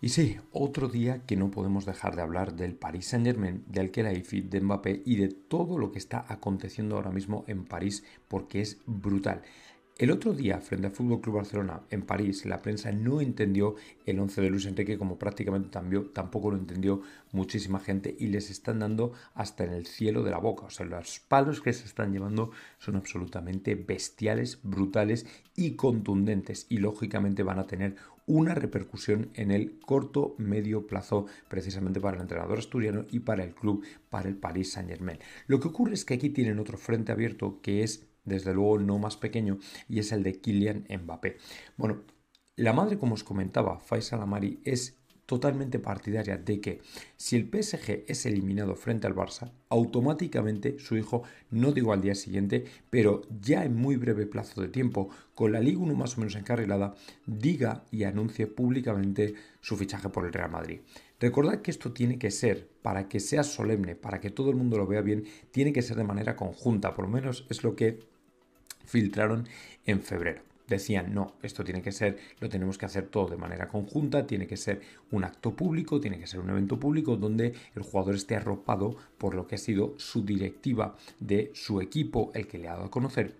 Y sí, otro día que no podemos dejar de hablar del Paris Saint-Germain, del Kelaifi, de Mbappé y de todo lo que está aconteciendo ahora mismo en París porque es brutal. El otro día, frente al Fútbol Club Barcelona en París, la prensa no entendió el 11 de Luis Enrique, como prácticamente tampoco lo entendió muchísima gente, y les están dando hasta en el cielo de la boca. O sea, los palos que se están llevando son absolutamente bestiales, brutales y contundentes, y lógicamente van a tener una repercusión en el corto medio plazo, precisamente para el entrenador asturiano y para el club, para el Paris Saint Germain. Lo que ocurre es que aquí tienen otro frente abierto que es desde luego no más pequeño, y es el de Kylian Mbappé. Bueno, la madre, como os comentaba, Faisal Amari, es totalmente partidaria de que si el PSG es eliminado frente al Barça, automáticamente su hijo, no digo al día siguiente, pero ya en muy breve plazo de tiempo, con la Liga 1 más o menos encarrilada, diga y anuncie públicamente su fichaje por el Real Madrid. Recordad que esto tiene que ser, para que sea solemne, para que todo el mundo lo vea bien, tiene que ser de manera conjunta, por lo menos es lo que filtraron en febrero. Decían, no, esto tiene que ser, lo tenemos que hacer todo de manera conjunta, tiene que ser un acto público, tiene que ser un evento público donde el jugador esté arropado por lo que ha sido su directiva de su equipo, el que le ha dado a conocer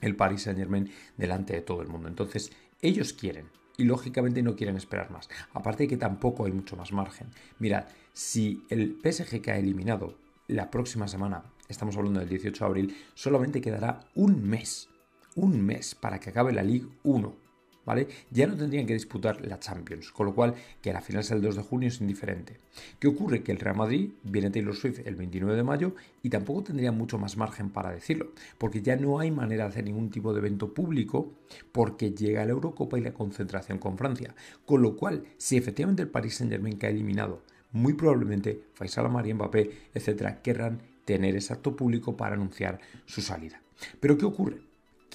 el Paris Saint Germain delante de todo el mundo. Entonces, ellos quieren, y lógicamente no quieren esperar más. Aparte de que tampoco hay mucho más margen. Mirad, si el PSG que ha eliminado la próxima semana estamos hablando del 18 de abril, solamente quedará un mes, un mes para que acabe la Ligue 1. ¿Vale? Ya no tendrían que disputar la Champions, con lo cual que la final sea el 2 de junio es indiferente. ¿Qué ocurre? Que el Real Madrid viene Taylor Swift el 29 de mayo y tampoco tendría mucho más margen para decirlo, porque ya no hay manera de hacer ningún tipo de evento público porque llega la Eurocopa y la concentración con Francia. Con lo cual, si efectivamente el Paris Saint-Germain ha eliminado, muy probablemente Faisal Amari, Mbappé, etcétera, querrán tener ese acto público para anunciar su salida. Pero ¿qué ocurre?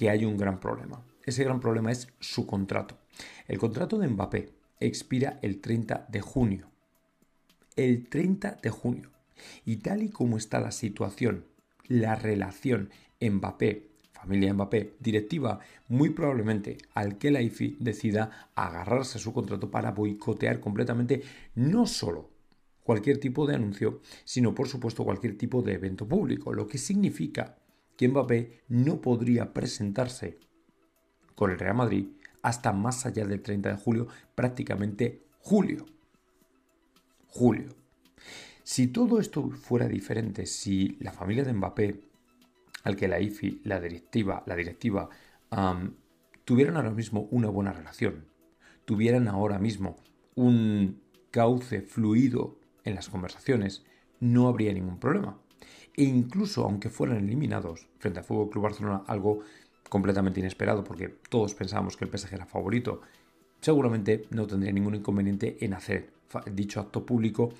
Que hay un gran problema. Ese gran problema es su contrato. El contrato de Mbappé expira el 30 de junio. El 30 de junio. Y tal y como está la situación, la relación Mbappé, familia Mbappé, directiva, muy probablemente al que la IFI decida agarrarse a su contrato para boicotear completamente no solo cualquier tipo de anuncio, sino por supuesto cualquier tipo de evento público, lo que significa Mbappé no podría presentarse con el Real Madrid hasta más allá del 30 de julio, prácticamente julio. Julio. Si todo esto fuera diferente, si la familia de Mbappé, al que la IFI, la directiva, la directiva tuvieran ahora mismo una buena relación, tuvieran ahora mismo un cauce fluido en las conversaciones, no habría ningún problema. E incluso aunque fueran eliminados frente al Fútbol Club Barcelona, algo completamente inesperado porque todos pensábamos que el PSG era favorito, seguramente no tendría ningún inconveniente en hacer dicho acto público,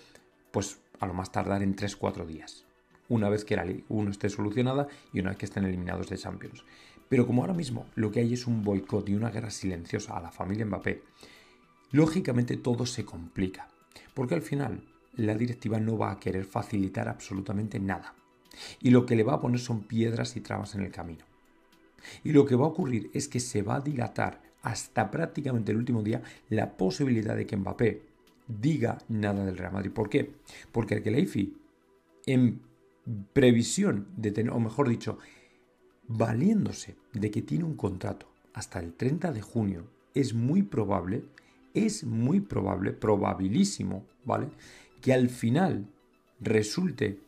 pues a lo más tardar en 3-4 días. Una vez que la Liga 1 esté solucionada y una vez que estén eliminados de Champions. Pero como ahora mismo lo que hay es un boicot y una guerra silenciosa a la familia Mbappé, lógicamente todo se complica. Porque al final la directiva no va a querer facilitar absolutamente nada. Y lo que le va a poner son piedras y trabas en el camino. Y lo que va a ocurrir es que se va a dilatar hasta prácticamente el último día la posibilidad de que Mbappé diga nada del Real Madrid. ¿Por qué? Porque el que IFI, en previsión de tener, o mejor dicho, valiéndose de que tiene un contrato hasta el 30 de junio, es muy probable, es muy probable, probabilísimo, ¿vale? que al final resulte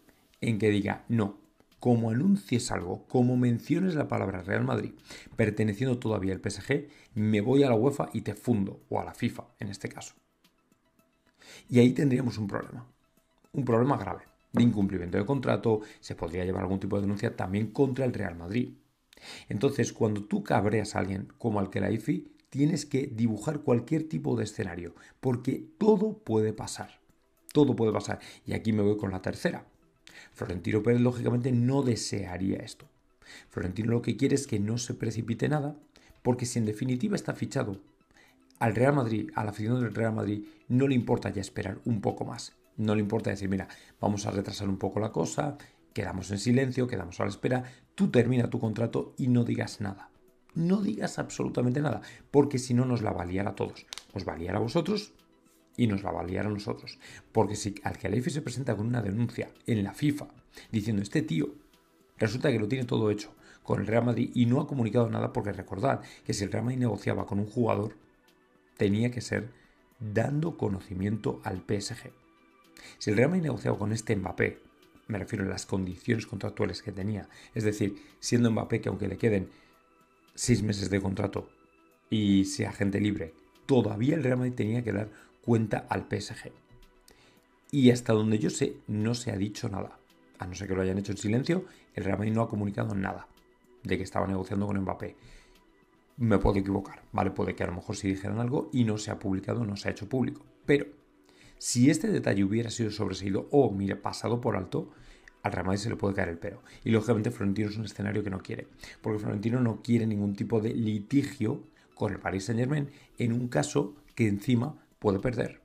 en que diga, no, como anuncies algo, como menciones la palabra Real Madrid, perteneciendo todavía al PSG, me voy a la UEFA y te fundo, o a la FIFA en este caso. Y ahí tendríamos un problema, un problema grave de incumplimiento de contrato, se podría llevar algún tipo de denuncia también contra el Real Madrid. Entonces, cuando tú cabreas a alguien como al que la IFI, tienes que dibujar cualquier tipo de escenario, porque todo puede pasar. Todo puede pasar. Y aquí me voy con la tercera. Florentino Pérez, lógicamente, no desearía esto. Florentino lo que quiere es que no se precipite nada, porque si en definitiva está fichado al Real Madrid, a la afición del Real Madrid, no le importa ya esperar un poco más. No le importa decir, mira, vamos a retrasar un poco la cosa, quedamos en silencio, quedamos a la espera, tú termina tu contrato y no digas nada. No digas absolutamente nada, porque si no nos la va a a todos. Os va a liar a vosotros y nos va a a nosotros. Porque si al que se presenta con una denuncia en la FIFA diciendo este tío resulta que lo tiene todo hecho con el Real Madrid y no ha comunicado nada porque recordad que si el Real Madrid negociaba con un jugador tenía que ser dando conocimiento al PSG. Si el Real Madrid negociaba con este Mbappé, me refiero a las condiciones contractuales que tenía, es decir, siendo Mbappé que aunque le queden seis meses de contrato y sea gente libre, todavía el Real Madrid tenía que dar cuenta al PSG. Y hasta donde yo sé, no se ha dicho nada. A no ser que lo hayan hecho en silencio, el Real Madrid no ha comunicado nada de que estaba negociando con Mbappé. Me puedo equivocar, ¿vale? Puede que a lo mejor sí dijeran algo y no se ha publicado, no se ha hecho público. Pero si este detalle hubiera sido sobreseído o, mire, pasado por alto, al Real Madrid se le puede caer el pero. Y lógicamente Florentino es un escenario que no quiere, porque Florentino no quiere ningún tipo de litigio con el Paris Saint Germain en un caso que encima puede perder.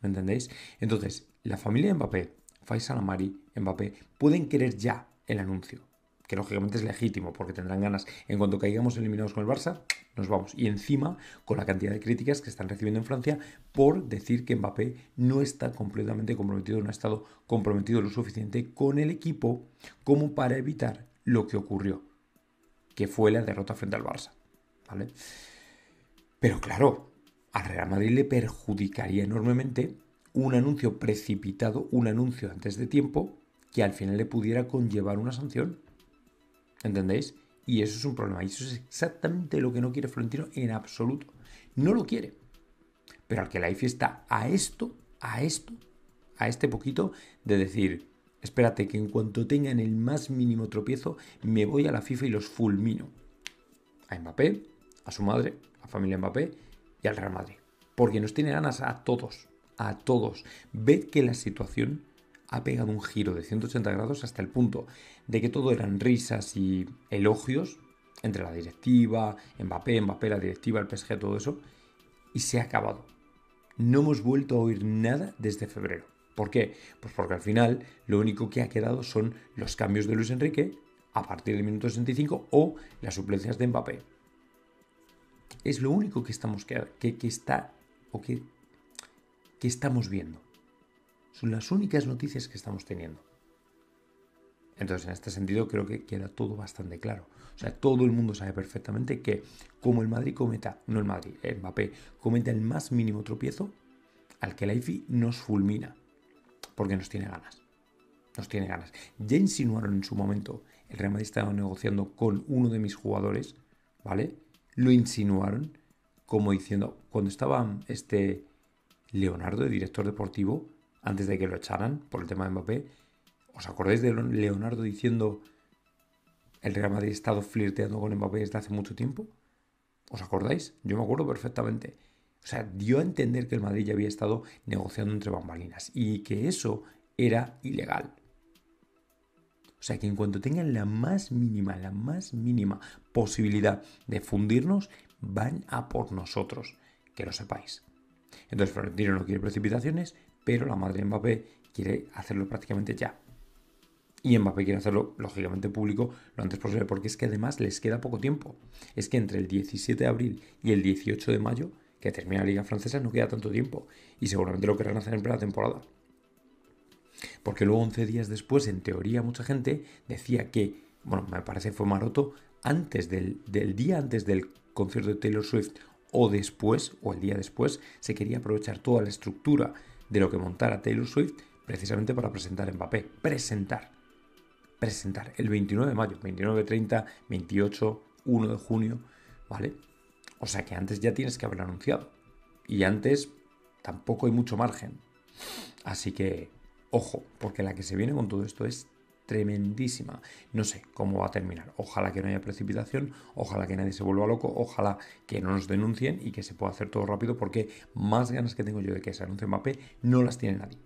¿Me entendéis? Entonces, la familia de Mbappé, Faisal Amari, Mbappé, pueden querer ya el anuncio, que lógicamente es legítimo porque tendrán ganas. En cuanto caigamos eliminados con el Barça, nos vamos. Y encima, con la cantidad de críticas que están recibiendo en Francia por decir que Mbappé no está completamente comprometido, no ha estado comprometido lo suficiente con el equipo como para evitar lo que ocurrió, que fue la derrota frente al Barça. ¿Vale? Pero claro, a Real Madrid le perjudicaría enormemente un anuncio precipitado, un anuncio antes de tiempo, que al final le pudiera conllevar una sanción. ¿Entendéis? Y eso es un problema. Y eso es exactamente lo que no quiere Florentino en absoluto. No lo quiere. Pero al que la IFI está a esto, a esto, a este poquito de decir, espérate que en cuanto tengan el más mínimo tropiezo, me voy a la FIFA y los fulmino. A Mbappé, a su madre, a familia Mbappé y al Real Madrid. Porque nos tiene ganas a todos, a todos. Ved que la situación ha pegado un giro de 180 grados hasta el punto de que todo eran risas y elogios entre la directiva, Mbappé, Mbappé, la directiva, el PSG, todo eso, y se ha acabado. No hemos vuelto a oír nada desde febrero. ¿Por qué? Pues porque al final lo único que ha quedado son los cambios de Luis Enrique a partir del minuto 65 o las suplencias de Mbappé. Es lo único que estamos que, que, está o que, que estamos viendo. Son las únicas noticias que estamos teniendo. Entonces, en este sentido, creo que queda todo bastante claro. O sea, todo el mundo sabe perfectamente que como el Madrid cometa, no el Madrid, el Mbappé, cometa el más mínimo tropiezo, al que la IFI nos fulmina. Porque nos tiene ganas. Nos tiene ganas. Ya insinuaron en su momento, el Real Madrid estaba negociando con uno de mis jugadores, ¿vale? Lo insinuaron como diciendo, cuando estaba este Leonardo, de director deportivo, antes de que lo echaran por el tema de Mbappé, ¿os acordáis de Leonardo diciendo el Real Madrid ha estado flirteando con Mbappé desde hace mucho tiempo? ¿Os acordáis? Yo me acuerdo perfectamente. O sea, dio a entender que el Madrid ya había estado negociando entre bambalinas y que eso era ilegal. O sea que en cuanto tengan la más mínima, la más mínima posibilidad de fundirnos, van a por nosotros. Que lo sepáis. Entonces Florentino no quiere precipitaciones, pero la madre Mbappé quiere hacerlo prácticamente ya. Y Mbappé quiere hacerlo, lógicamente, público lo antes posible, porque es que además les queda poco tiempo. Es que entre el 17 de abril y el 18 de mayo, que termina la Liga Francesa, no queda tanto tiempo. Y seguramente lo querrán hacer en plena temporada. Porque luego 11 días después, en teoría, mucha gente decía que, bueno, me parece fue maroto, antes del, del día antes del concierto de Taylor Swift o después, o el día después, se quería aprovechar toda la estructura de lo que montara Taylor Swift precisamente para presentar a Mbappé. Presentar. Presentar. El 29 de mayo, 29, 30, 28, 1 de junio, ¿vale? O sea que antes ya tienes que haberlo anunciado. Y antes tampoco hay mucho margen. Así que Ojo, porque la que se viene con todo esto es tremendísima. No sé cómo va a terminar. Ojalá que no haya precipitación, ojalá que nadie se vuelva loco, ojalá que no nos denuncien y que se pueda hacer todo rápido porque más ganas que tengo yo de que se anuncie Mbappé no las tiene nadie.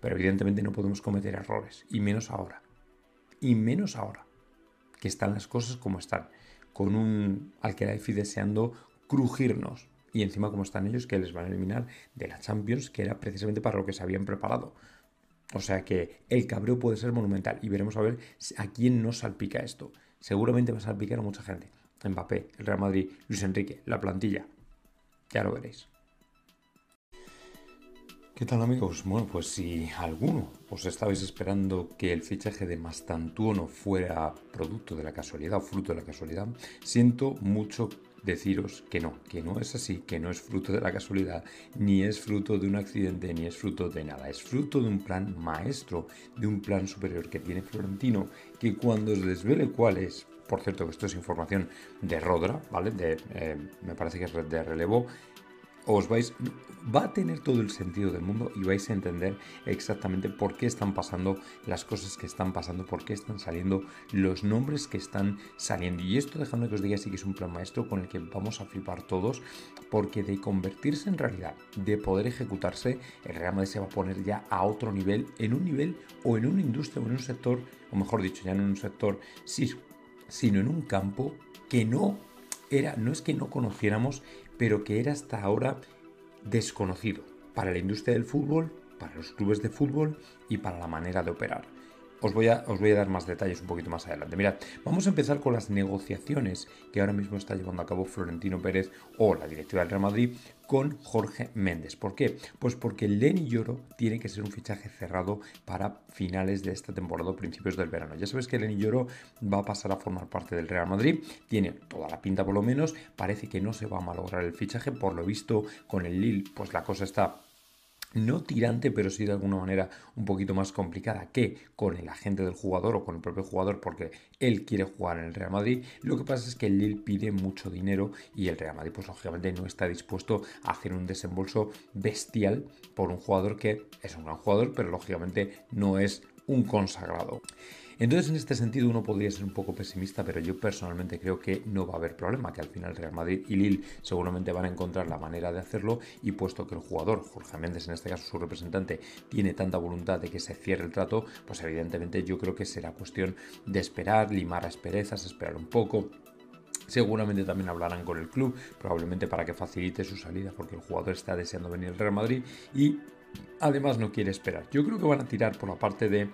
Pero evidentemente no podemos cometer errores, y menos ahora. Y menos ahora, que están las cosas como están, con un Alqueraifi deseando crujirnos. Y encima como están ellos, que les van a eliminar de la Champions, que era precisamente para lo que se habían preparado. O sea que el cabreo puede ser monumental y veremos a ver a quién nos salpica esto. Seguramente va a salpicar a mucha gente. Mbappé, el Real Madrid, Luis Enrique, la plantilla. Ya lo veréis. ¿Qué tal amigos? Bueno, pues si alguno os estabais esperando que el fichaje de Mastantuono fuera producto de la casualidad o fruto de la casualidad, siento mucho deciros que no, que no es así, que no es fruto de la casualidad, ni es fruto de un accidente, ni es fruto de nada, es fruto de un plan maestro, de un plan superior que tiene Florentino, que cuando os desvele cuál es, por cierto que esto es información de Rodra, ¿vale? Eh, me parece que es de relevo, os vais, va a tener todo el sentido del mundo y vais a entender exactamente por qué están pasando las cosas que están pasando, por qué están saliendo los nombres que están saliendo. Y esto dejando que os diga sí que es un plan maestro con el que vamos a flipar todos, porque de convertirse en realidad, de poder ejecutarse, el Real Madrid se va a poner ya a otro nivel, en un nivel o en una industria o en un sector, o mejor dicho, ya no en un sector, sí, sino en un campo que no era, no es que no conociéramos, pero que era hasta ahora desconocido para la industria del fútbol, para los clubes de fútbol y para la manera de operar. Os voy, a, os voy, a, dar más detalles un poquito más adelante. Mirad, vamos a empezar con las negociaciones que ahora mismo está llevando a cabo Florentino Pérez o la directiva del Real Madrid con Jorge Méndez. ¿Por qué? Pues porque Lenny Lloro tiene que ser un fichaje cerrado para finales de esta temporada o principios del verano. Ya sabes que Lenny Lloro va a pasar a formar parte del Real Madrid, tiene toda la pinta por lo menos, parece que no se va a malograr el fichaje, por lo visto con el Lille pues la cosa está no tirante, pero sí de alguna manera un poquito más complicada que con el agente del jugador o con el propio jugador porque él quiere jugar en el Real Madrid. Lo que pasa es que el Lille pide mucho dinero y el Real Madrid pues lógicamente no está dispuesto a hacer un desembolso bestial por un jugador que es un gran jugador, pero lógicamente no es un consagrado. Entonces, en este sentido, uno podría ser un poco pesimista, pero yo personalmente creo que no va a haber problema, que al final Real Madrid y Lille seguramente van a encontrar la manera de hacerlo y puesto que el jugador, Jorge Méndez, en este caso su representante, tiene tanta voluntad de que se cierre el trato, pues evidentemente yo creo que será cuestión de esperar, limar asperezas, esperar un poco. Seguramente también hablarán con el club, probablemente para que facilite su salida, porque el jugador está deseando venir al Real Madrid y además no quiere esperar. Yo creo que van a tirar por la parte de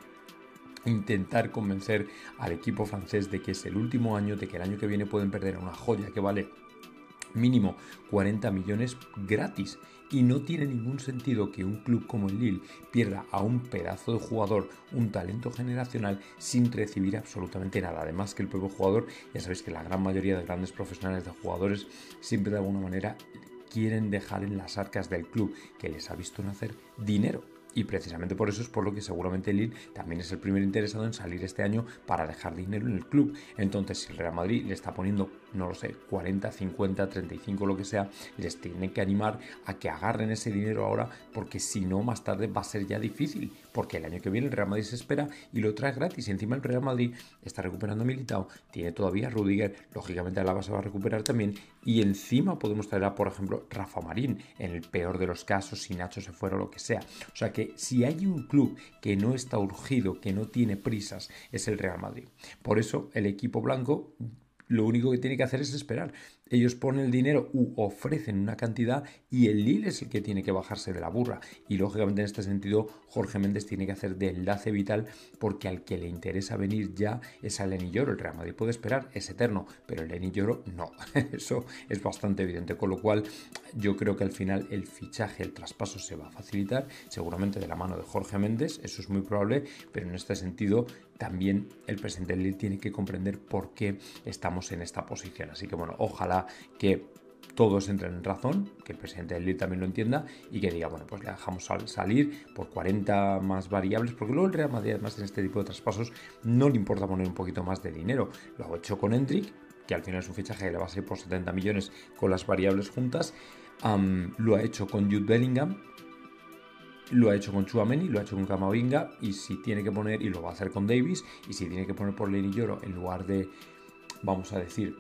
intentar convencer al equipo francés de que es el último año, de que el año que viene pueden perder una joya que vale mínimo 40 millones gratis. Y no tiene ningún sentido que un club como el Lille pierda a un pedazo de jugador, un talento generacional, sin recibir absolutamente nada. Además que el propio jugador, ya sabéis que la gran mayoría de grandes profesionales de jugadores siempre de alguna manera quieren dejar en las arcas del club que les ha visto nacer dinero y precisamente por eso es por lo que seguramente Lille también es el primer interesado en salir este año para dejar dinero en el club. Entonces, si el Real Madrid le está poniendo, no lo sé, 40, 50, 35, lo que sea, les tiene que animar a que agarren ese dinero ahora, porque si no, más tarde va a ser ya difícil. Porque el año que viene el Real Madrid se espera y lo trae gratis. Encima el Real Madrid está recuperando a Militao, tiene todavía a Rudiger, lógicamente Alaba se va a recuperar también. Y encima podemos traer a, por ejemplo, Rafa Marín, en el peor de los casos, si Nacho se fuera o lo que sea. O sea que si hay un club que no está urgido, que no tiene prisas, es el Real Madrid. Por eso el equipo blanco lo único que tiene que hacer es esperar. Ellos ponen el dinero u ofrecen una cantidad y el Lille es el que tiene que bajarse de la burra. Y lógicamente en este sentido Jorge Méndez tiene que hacer de enlace vital porque al que le interesa venir ya es a Lenny Lloro. El Real Madrid puede esperar, es eterno, pero el Lenny Lloro no. Eso es bastante evidente. Con lo cual yo creo que al final el fichaje, el traspaso se va a facilitar, seguramente de la mano de Jorge Méndez, eso es muy probable, pero en este sentido también el presidente del Lille tiene que comprender por qué estamos en esta posición. Así que bueno, ojalá que todos entren en razón, que el presidente del Lille también lo entienda y que diga, bueno, pues le dejamos salir por 40 más variables, porque luego el Real Madrid además en este tipo de traspasos no le importa poner un poquito más de dinero. Lo ha hecho con Hendrik, que al final es un fichaje que le va a salir por 70 millones con las variables juntas. lo ha hecho con Jude Bellingham, lo ha hecho con Chuameni, lo ha hecho con Camavinga y si tiene que poner, y lo va a hacer con Davis, y si tiene que poner por Lenny Lloro en lugar de, vamos a decir,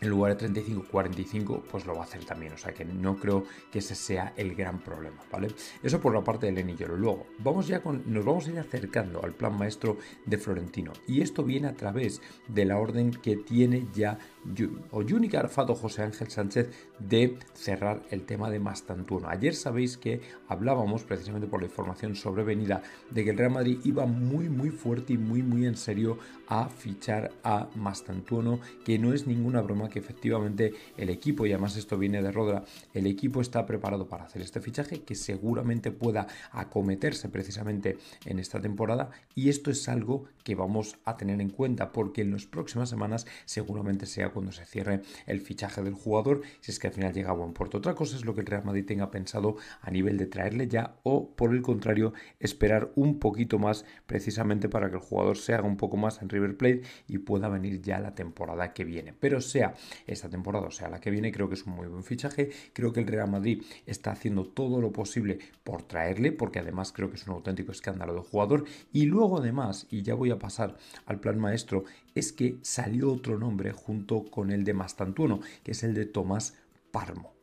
en lugar de 35, 45, pues lo va a hacer también. O sea que no creo que ese sea el gran problema, ¿vale? Eso por la parte del Enillero. Luego, vamos ya con, nos vamos a ir acercando al plan maestro de Florentino. Y esto viene a través de la orden que tiene ya o Juni Arfado José Ángel Sánchez de cerrar el tema de Mastantuono. Ayer sabéis que hablábamos precisamente por la información sobrevenida de que el Real Madrid iba muy muy fuerte y muy muy en serio a fichar a Mastantuono, que no es ninguna broma que efectivamente el equipo, y además esto viene de Rodra, el equipo está preparado para hacer este fichaje que seguramente pueda acometerse precisamente en esta temporada y esto es algo que vamos a tener en cuenta porque en las próximas semanas seguramente sea cuando se cierre el fichaje del jugador si es que al final llega a buen puerto. Otra cosa es lo que el Real Madrid tenga pensado a nivel de traerle ya o por el contrario esperar un poquito más precisamente para que el jugador se haga un poco más en River Plate y pueda venir ya la temporada que viene. Pero sea esta temporada o sea la que viene, creo que es un muy buen fichaje. Creo que el Real Madrid está haciendo todo lo posible por traerle, porque además creo que es un auténtico escándalo de jugador. Y luego además, y ya voy a pasar al plan maestro, es que salió otro nombre junto con el de Mastantuono, que es el de Tomás Parmo.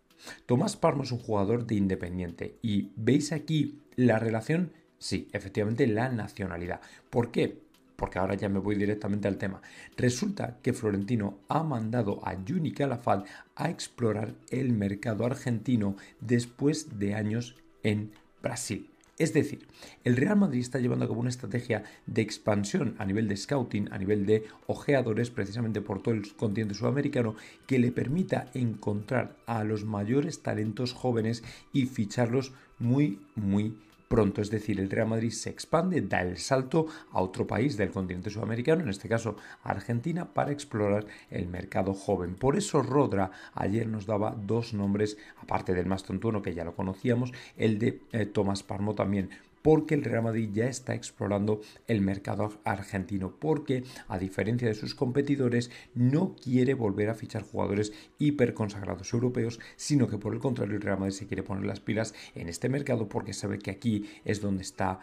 Tomás Parmo es un jugador de Independiente y veis aquí la relación, sí, efectivamente la nacionalidad. ¿Por qué? porque ahora ya me voy directamente al tema. Resulta que Florentino ha mandado a Juni Calafat a explorar el mercado argentino después de años en Brasil. Es decir, el Real Madrid está llevando a cabo una estrategia de expansión a nivel de scouting, a nivel de ojeadores, precisamente por todo el continente sudamericano, que le permita encontrar a los mayores talentos jóvenes y ficharlos muy, muy pronto. Es decir, el Real Madrid se expande, da el salto a otro país del continente sudamericano, en este caso Argentina, para explorar el mercado joven. Por eso Rodra ayer nos daba dos nombres, aparte del más tontuno que ya lo conocíamos, el de eh, Tomás Parmo también porque el Real Madrid ya está explorando el mercado argentino, porque a diferencia de sus competidores no quiere volver a fichar jugadores hiper consagrados europeos, sino que por el contrario el Real Madrid se quiere poner las pilas en este mercado porque sabe que aquí es donde está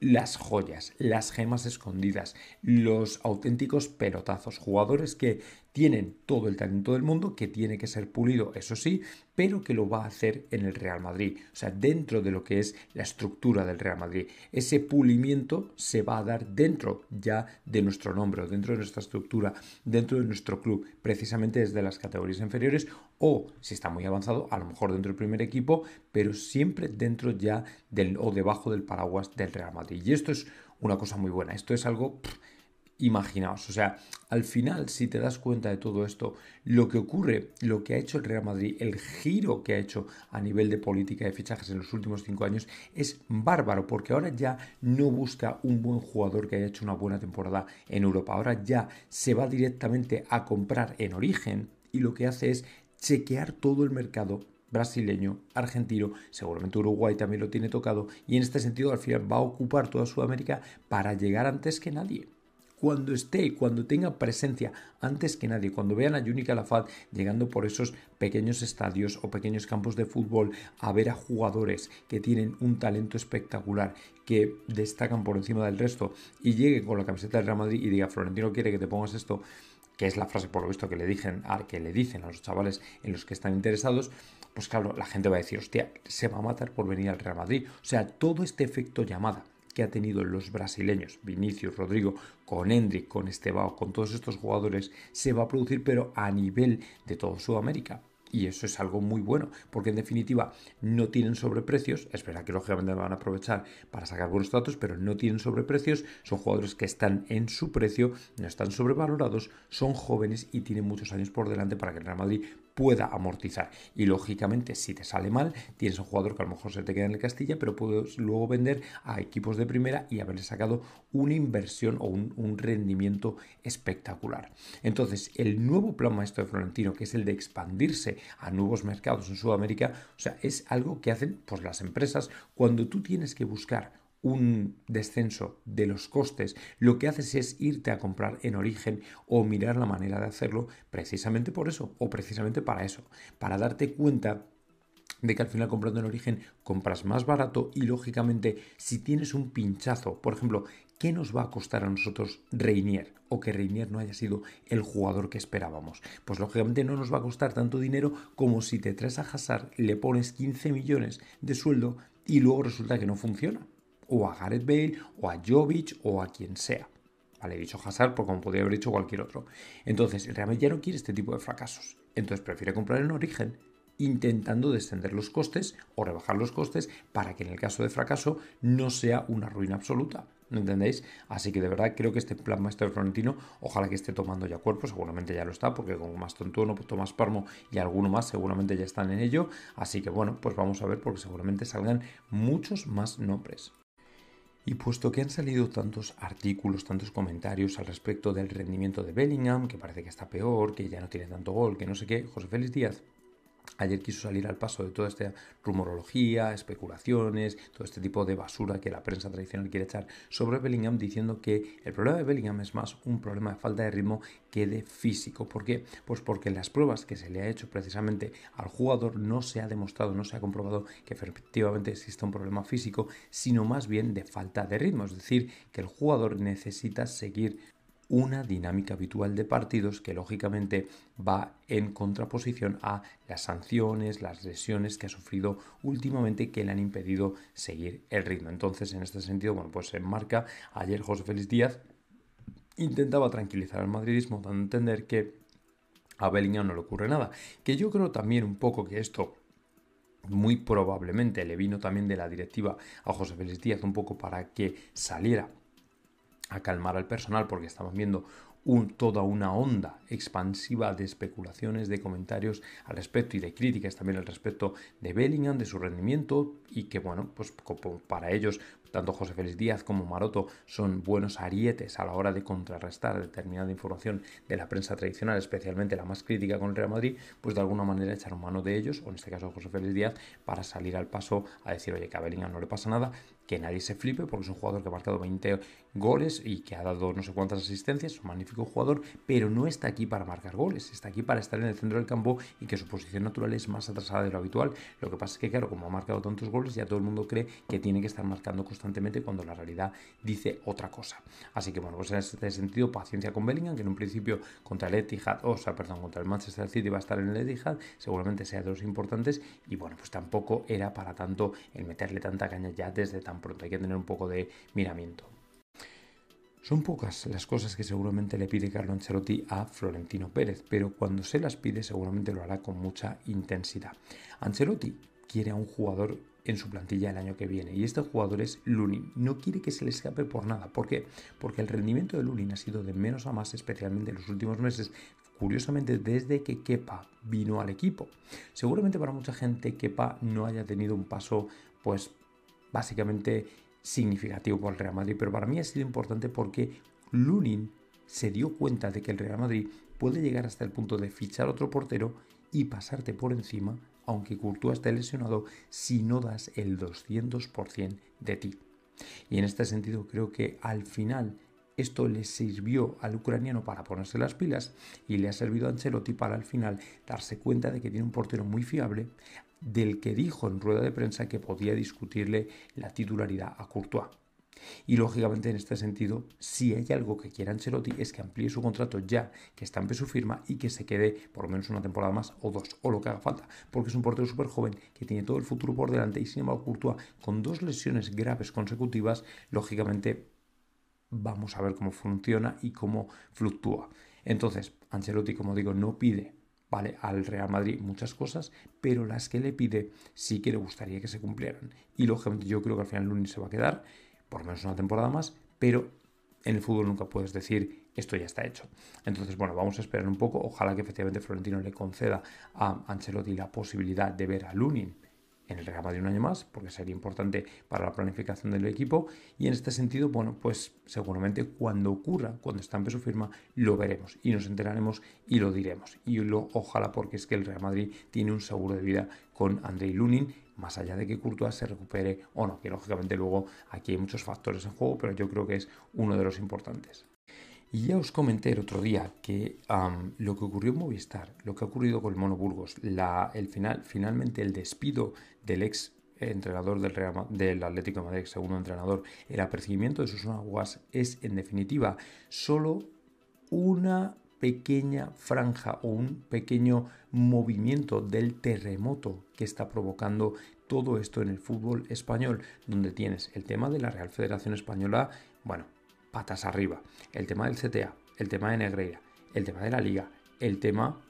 las joyas, las gemas escondidas, los auténticos pelotazos, jugadores que tienen todo el talento del mundo, que tiene que ser pulido, eso sí, pero que lo va a hacer en el Real Madrid, o sea, dentro de lo que es la estructura del Real Madrid. Ese pulimiento se va a dar dentro ya de nuestro nombre, dentro de nuestra estructura, dentro de nuestro club, precisamente desde las categorías inferiores o, si está muy avanzado, a lo mejor dentro del primer equipo, pero siempre dentro ya del o debajo del paraguas del Real Madrid. Y esto es una cosa muy buena, esto es algo imaginaos. O sea, al final, si te das cuenta de todo esto, lo que ocurre, lo que ha hecho el Real Madrid, el giro que ha hecho a nivel de política de fichajes en los últimos cinco años, es bárbaro, porque ahora ya no busca un buen jugador que haya hecho una buena temporada en Europa. Ahora ya se va directamente a comprar en origen y lo que hace es chequear todo el mercado brasileño, argentino, seguramente Uruguay también lo tiene tocado y en este sentido al final va a ocupar toda Sudamérica para llegar antes que nadie cuando esté, cuando tenga presencia, antes que nadie, cuando vean a Juni Calafat llegando por esos pequeños estadios o pequeños campos de fútbol a ver a jugadores que tienen un talento espectacular, que destacan por encima del resto y llegue con la camiseta del Real Madrid y diga Florentino quiere que te pongas esto, que es la frase por lo visto que le, dicen, que le dicen a los chavales en los que están interesados, pues claro, la gente va a decir, hostia, se va a matar por venir al Real Madrid. O sea, todo este efecto llamada que ha tenido los brasileños, Vinicius, Rodrigo, con Hendrik, con Estebao, con todos estos jugadores, se va a producir, pero a nivel de toda Sudamérica. Y eso es algo muy bueno, porque en definitiva no tienen sobreprecios. Es verdad que lógicamente van a aprovechar para sacar buenos datos, pero no tienen sobreprecios. Son jugadores que están en su precio, no están sobrevalorados, son jóvenes y tienen muchos años por delante para que el Real Madrid pueda amortizar. Y lógicamente, si te sale mal, tienes un jugador que a lo mejor se te queda en el Castilla, pero puedes luego vender a equipos de primera y haberle sacado una inversión o un, rendimiento espectacular. Entonces, el nuevo plan maestro de Florentino, que es el de expandirse a nuevos mercados en Sudamérica, o sea, es algo que hacen pues, las empresas cuando tú tienes que buscar un descenso de los costes, lo que haces es irte a comprar en origen o mirar la manera de hacerlo precisamente por eso o precisamente para eso, para darte cuenta de que al final comprando en origen compras más barato y lógicamente si tienes un pinchazo, por ejemplo, ¿qué nos va a costar a nosotros Reinier o que Reinier no haya sido el jugador que esperábamos? Pues lógicamente no nos va a costar tanto dinero como si te traes a Hazard, le pones 15 millones de sueldo y luego resulta que no funciona o a Gareth Bale, o a Jovic, o a quien sea. Vale, he dicho Hazard porque como podría haber dicho cualquier otro. Entonces, el ya no quiere este tipo de fracasos. Entonces prefiere comprar en origen, intentando descender los costes o rebajar los costes para que en el caso de fracaso no sea una ruina absoluta. ¿no entendéis? Así que de verdad creo que este plan maestro Florentino, ojalá que esté tomando ya cuerpo, seguramente ya lo está, porque con más Tontuno, pues Tomás Parmo y alguno más seguramente ya están en ello, así que bueno, pues vamos a ver porque seguramente salgan muchos más nombres. Y puesto que han salido tantos artículos, tantos comentarios al respecto del rendimiento de Bellingham, que parece que está peor, que ya no tiene tanto gol, que no sé qué, José Félix Díaz Ayer quiso salir al paso de toda esta rumorología, especulaciones, todo este tipo de basura que la prensa tradicional quiere echar sobre Bellingham, diciendo que el problema de Bellingham es más un problema de falta de ritmo que de físico. ¿Por qué? Pues porque en las pruebas que se le ha hecho precisamente al jugador no se ha demostrado, no se ha comprobado que efectivamente exista un problema físico, sino más bien de falta de ritmo. Es decir, que el jugador necesita seguir una dinámica habitual de partidos que lógicamente va en contraposición a las sanciones, las lesiones que ha sufrido últimamente que le han impedido seguir el ritmo. Entonces, en este sentido, bueno, pues se enmarca ayer José Félix Díaz intentaba tranquilizar al madridismo dando a entender que a Bellingham no le ocurre nada, que yo creo también un poco que esto muy probablemente le vino también de la directiva a José Félix Díaz un poco para que saliera a calmar al personal porque estamos viendo toda una onda expansiva de especulaciones, de comentarios al respecto y de críticas también al respecto de Bellingham, de su rendimiento y que bueno, pues para ellos tanto José Félix Díaz como Maroto son buenos arietes a la hora de contrarrestar determinada información de la prensa tradicional, especialmente la más crítica con el Real Madrid, pues de alguna manera echaron mano de ellos, o en este caso José Félix Díaz, para salir al paso a decir, oye, que a Bellingham no le pasa nada, que nadie se flipe porque es un jugador que ha marcado 20 goles y que ha dado no sé cuántas asistencias, un magnífico jugador, pero no está aquí para marcar goles, está aquí para estar en el centro del campo y que su posición natural es más atrasada de lo habitual. Lo que pasa es que, claro, como ha marcado tantos goles, ya todo el mundo cree que tiene que estar marcando constantemente cuando la realidad dice otra cosa. Así que, bueno, pues en este sentido, paciencia con Bellingham, que en un principio contra el Etihad, o sea, perdón, contra el Manchester City va a estar en el Etihad, seguramente sea de los importantes y, bueno, pues tampoco era para tanto el meterle tanta caña ya desde tan pronto. Hay que tener un poco de miramiento. Son pocas las cosas que seguramente le pide Carlo Ancelotti a Florentino Pérez, pero cuando se las pide seguramente lo hará con mucha intensidad. Ancelotti quiere a un jugador en su plantilla el año que viene y este jugador es Lunin. No quiere que se le escape por nada. ¿Por qué? Porque el rendimiento de Lunin ha sido de menos a más, especialmente en los últimos meses, curiosamente desde que Kepa vino al equipo. Seguramente para mucha gente Kepa no haya tenido un paso pues básicamente significativo por el Real Madrid, pero para mí ha sido importante porque Lunin se dio cuenta de que el Real Madrid puede llegar hasta el punto de fichar otro portero y pasarte por encima, aunque Courtois esté lesionado, si no das el 200% de ti. Y en este sentido creo que al final esto le sirvió al ucraniano para ponerse las pilas y le ha servido a Ancelotti para al final darse cuenta de que tiene un portero muy fiable, del que dijo en rueda de prensa que podía discutirle la titularidad a Courtois. Y lógicamente en este sentido, si hay algo que quiera Ancelotti es que amplíe su contrato ya que en su firma y que se quede por lo menos una temporada más o dos o lo que haga falta, porque es un portero súper joven que tiene todo el futuro por delante y sin embargo Courtois con dos lesiones graves consecutivas, lógicamente vamos a ver cómo funciona y cómo fluctúa. Entonces, Ancelotti, como digo, no pide ¿vale? Al Real Madrid muchas cosas, pero las que le pide sí que le gustaría que se cumplieran. Y lógicamente yo creo que al final Lunin se va a quedar, por lo menos una temporada más, pero en el fútbol nunca puedes decir esto ya está hecho. Entonces, bueno, vamos a esperar un poco. Ojalá que efectivamente Florentino le conceda a Ancelotti la posibilidad de ver a Lunin en el Real Madrid un año más, porque sería importante para la planificación del equipo. Y en este sentido, bueno, pues seguramente cuando ocurra, cuando estampe su firma, lo veremos y nos enteraremos y lo diremos. Y lo, ojalá, porque es que el Real Madrid tiene un seguro de vida con Andrei Lunin, más allá de que Courtois se recupere o no, que lógicamente luego aquí hay muchos factores en juego, pero yo creo que es uno de los importantes. Y ya os comenté el otro día que lo que ocurrió en Movistar, lo que ha ocurrido con el Mono Burgos, el final, finalmente el despido del ex entrenador del, del Atlético de Madrid, segundo entrenador, el apercibimiento de sus aguas es en definitiva solo una pequeña franja o un pequeño movimiento del terremoto que está provocando todo esto en el fútbol español, donde tienes el tema de la Real Federación Española, bueno, patas arriba. El tema del CTA, el tema de Negreira, el tema de la liga, el tema